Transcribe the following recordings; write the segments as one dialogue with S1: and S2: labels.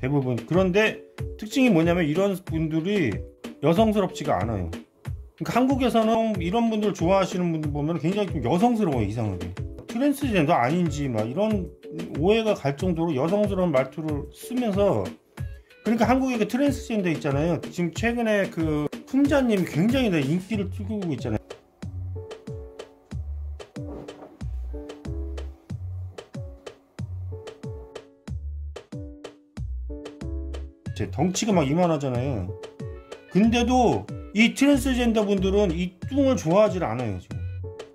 S1: 대부분. 그런데 특징이 뭐냐면 이런 분들이 여성스럽지가 않아요. 그러니까 한국에서는 이런 분들 좋아하시는 분들 보면 굉장히 좀 여성스러워요 이상하게. 트랜스젠더 아닌지 막 이런 오해가 갈 정도로 여성스러운 말투를 쓰면서 그러니까 한국에 그 트랜스젠더 있잖아요. 지금 최근에 그 풍자님이 굉장히 내 인기를 끌고 있잖아요 제 덩치가 막 이만하잖아요. 근데도 이 트랜스젠더 분들은 이 뚱을 좋아하지 않아요 지금.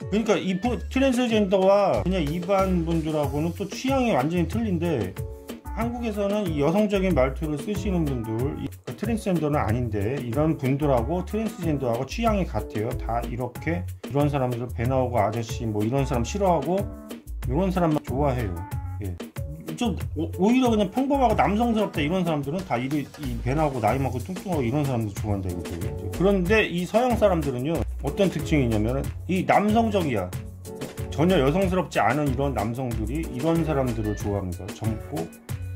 S1: 그러니까 이 부- 트랜스젠더와 그냥 일반 분들하고는 또 취향이 완전히 틀린데 한국에서는 이 여성적인 말투를 쓰시는 분들 이 트랜스젠더는 아닌데 이런 분들하고 트랜스젠더하고 취향이 같아요. 다 이렇게 이런 사람들 배 나오고 아저씨 뭐 이런 사람 싫어하고 이런 사람만 좋아해요. 예. 좀 오- 오히려 그냥 평범하고 남성스럽다 이런 사람들은 다이배 나오고 나이 많고 뚱뚱하고 이런 사람들 좋아한다 이거죠. 그런데 이 서양 사람들은요 어떤 특징이 있냐면 이 남성적이야. 전혀 여성스럽지 않은 이런 남성들이 이런 사람들을 좋아합니다. 젊고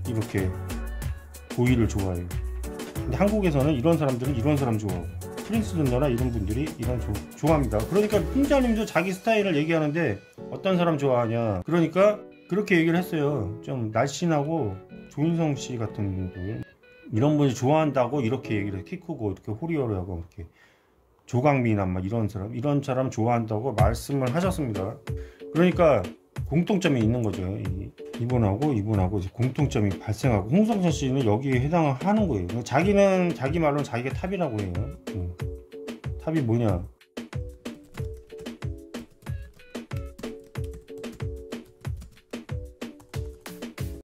S1: 이렇게 보이를 좋아해요. 근데 한국에서는 이런 사람들은 이런 사람 좋아하고 트랜스젠더나 이런 분들이 이런 조, 좋아합니다. 그러니까 풍자님도 자기 스타일을 얘기하는데 어떤 사람 좋아하냐. 그러니까 그렇게 얘기를 했어요. 좀 날씬하고 조인성 씨 같은 분들. 이런 분이 좋아한다고 이렇게 얘기를 해. 키 크고 이렇게 호리호리하고 이렇게 조각미남 막 이런 사람 이런 사람 좋아한다고 말씀을 하셨습니다. 그러니까 공통점이 있는 거죠. 이- 이분하고 이분하고 공통점이 발생하고 홍성선 씨는 여기에 해당하는 거예요. 자기는 자기 말로는 자기가 top이라고 해요. 음. 탑이 뭐냐